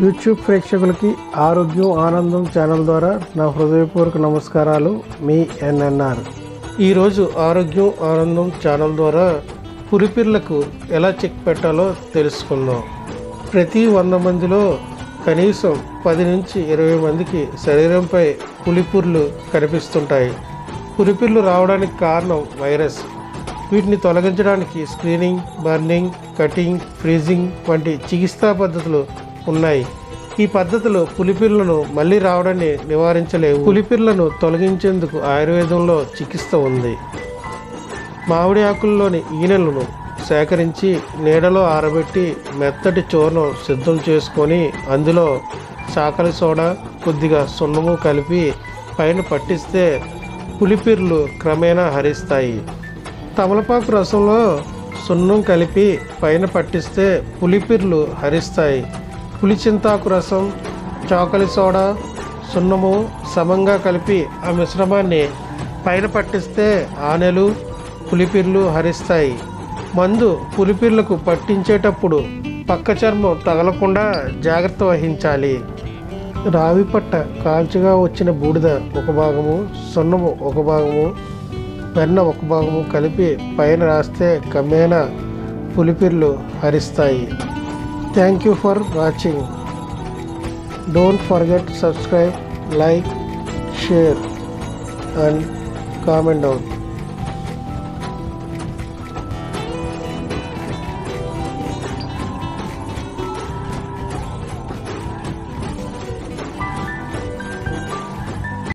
YouTube ప్రేక్షకులకి ఆరోగ్యం ఆనందం ఛానల్ ద్వారా నా హృదయపూర్వక నమస్కారాలు. మీ ఎన్ఎన్ఆర్. ఈరోజు ఆరోగ్యం ఆనందం ఛానల్ ద్వారా పురిపిర్లకు ఎలా చెక్ పెట్టాలో తెలుసుకుందాం. ప్రతి వంద మందిలో కనీసం పది నుంచి ఇరవై మందికి శరీరంపై పులిపుర్లు కనిపిస్తుంటాయి. పురిపిర్లు రావడానికి కారణం వైరస్. వీటిని తొలగించడానికి స్క్రీనింగ్ బర్నింగ్ కటింగ్ ఫ్రీజింగ్ వంటి చికిత్సా పద్ధతులు ఉన్నాయి. ఈ పద్ధతులు పులిపిర్లను మళ్ళీ రావడాన్ని నివారించలేవు. పులిపిర్లను తొలగించేందుకు ఆయుర్వేదంలో చికిత్స ఉంది. మామిడి ఆకుల్లోని ఈనెలను సేకరించి నీడలో ఆరబెట్టి మెత్తటి చూర్ణం సిద్ధం చేసుకొని అందులో చాకలి సోడా కొద్దిగా సున్నము కలిపి పైన పట్టిస్తే పులిపిర్లు క్రమేణా హరిస్తాయి. తమలపాకు రసంలో సున్నం కలిపి పైన పట్టిస్తే పులిపిర్లు హరిస్తాయి. పులిచింతాకు రసం చాకలి సోడా సున్నము సమంగా కలిపి ఆ మిశ్రమాన్ని పైన పట్టిస్తే ఆనెలు పులిపిర్లు హరిస్తాయి. మందు పులిపిర్లకు పట్టించేటప్పుడు పక్క చర్మం తగలకుండా జాగ్రత్త వహించాలి. రావి పట్ట కాల్చుగా వచ్చిన బూడిద ఒక భాగము సున్నము ఒక భాగము వెన్న ఒక భాగము కలిపి పైన రాస్తే క్రమేణా పులిపిర్లు హరిస్తాయి. Thank you for watching. Don't forget to subscribe, like, share and comment down.